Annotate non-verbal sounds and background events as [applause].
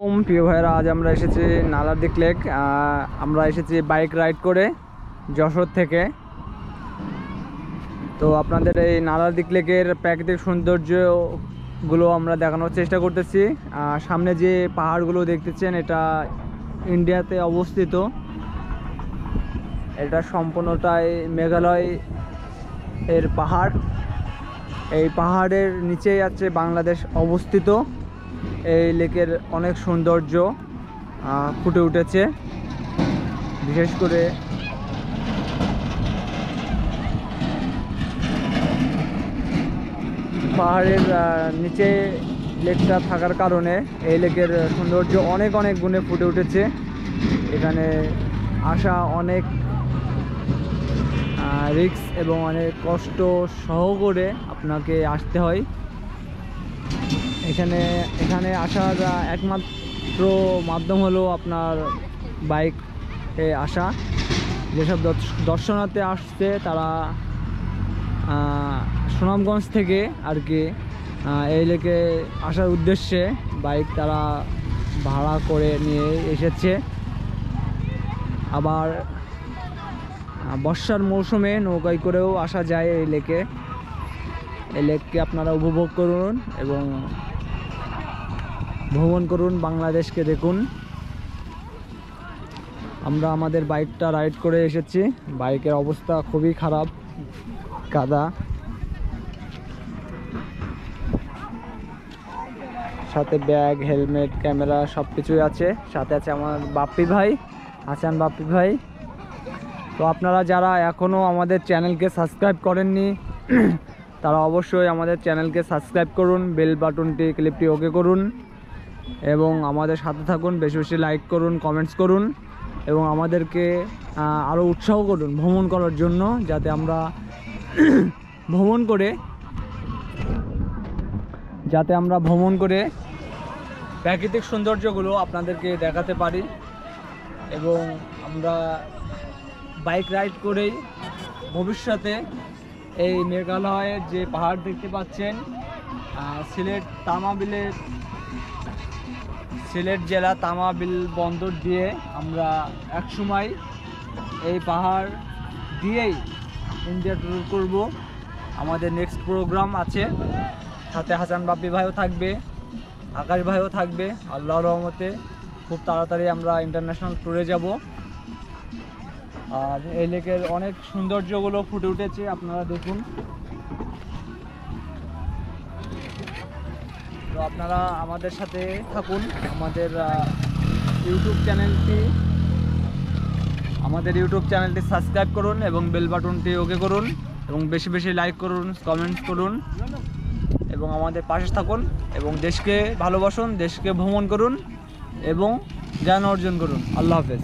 ওম প্রিয় ভাইরা আজ আমরা এসেছি নালাদিক লেক। আমরা এসেছি বাইক রাইড করে যশোর থেকে। তো আপনাদের এই নালাদিক লেকের প্রাকৃতিক সৌন্দর্যগুলো আমরা দেখানোর চেষ্টা করতেছি। সামনে যে পাহাড়গুলো দেখতেছেন, এটা ইন্ডিয়াতে অবস্থিত। এটা সম্পূর্ণটাই মেঘালয় এর পাহাড়। এই পাহাড়ের নিচেই আছে বাংলাদেশ অবস্থিত। এই লেকের অনেক সৌন্দর্য ফুটে উঠেছে। বিশেষ করে পাহাড়ের নিচে লেকটা থাকার কারণে এই লেকের সৌন্দর্য অনেক অনেক গুণে ফুটে উঠেছে। এখানে আসা অনেক রিক্স এবং অনেক কষ্ট সহ করে আপনাকে আসতে হয়। এখানে এখানে আসার একমাত্র মাধ্যম হলো আপনার বাইকে আসা। যেসব দর্শ- দর্শনার্থী আসছে তারা সুনামগঞ্জ থেকে আর কি এই লেকে আসার উদ্দেশ্যে বাইক তারা ভাড়া করে নিয়ে এসেছে। আবার বর্ষার মৌসুমে নৌকায় করেও আসা যায় এই লেকে। এই লেককে আপনারা উপভোগ করুন এবং ভ্রমণ করুন বাংলাদেশকে দেখুন। আমরা আমাদের বাইকটা রাইড করে এসেছি। বাইকের অবস্থা খুবই খারাপ, কাদা। সাথে ব্যাগ, হেলমেট, ক্যামেরা সব কিছুই আছে। সাথে আছে আমার বাপ্পি ভাই আছেন বাপ্পি ভাই। তো আপনারা যারা এখনও আমাদের চ্যানেলকে সাবস্ক্রাইব করেননি তারা অবশ্যই আমাদের চ্যানেলকে সাবস্ক্রাইব করুন, বেল বাটনটি ক্লিপটি ওকে করুন এবং আমাদের সাথে থাকুন, বেশি বেশি লাইক করুন কমেন্টস করুন এবং আমাদেরকে আরও উৎসাহ করুন ভ্রমণ করার জন্য যাতে আমরা [clears throat] ভ্রমণ করে, যাতে আমরা ভ্রমণ করে প্রাকৃতিক সৌন্দর্যগুলো আপনাদেরকে দেখাতে পারি এবং আমরা বাইক রাইড করেই ভবিষ্যতে এই মেঘালয়ের যে পাহাড় দেখতে পাচ্ছেন সিলেট তামাবিলের সিলেট জেলা তামাবিল বন্দর দিয়ে আমরা একসময় এই পাহাড় দিয়েই ইন্ডিয়া ট্যুর করব। আমাদের নেক্সট প্রোগ্রাম আছে। সাথে হাসান বাপ্পি ভাইও থাকবে, আকাশ ভাইও থাকবে। আল্লাহ রহমতে খুব তাড়াতাড়ি আমরা ইন্টারন্যাশনাল ট্যুরে যাব। আর এই লেকের অনেক সৌন্দর্যগুলো ফুটে উঠেছে, আপনারা দেখুন। তো আপনারা আমাদের সাথে থাকুন, আমাদের ইউটিউব চ্যানেলটি। আমাদের ইউটিউব চ্যানেলটি সাবস্ক্রাইব করুন এবং বেল বাটনটি ওকে করুন এবং বেশি বেশি লাইক করুন কমেন্টস করুন এবং আমাদের পাশে থাকুন এবং দেশকে ভালোবাসুন, দেশকে ভ্রমণ করুন এবং জ্ঞান অর্জন করুন। আল্লাহ হাফেজ।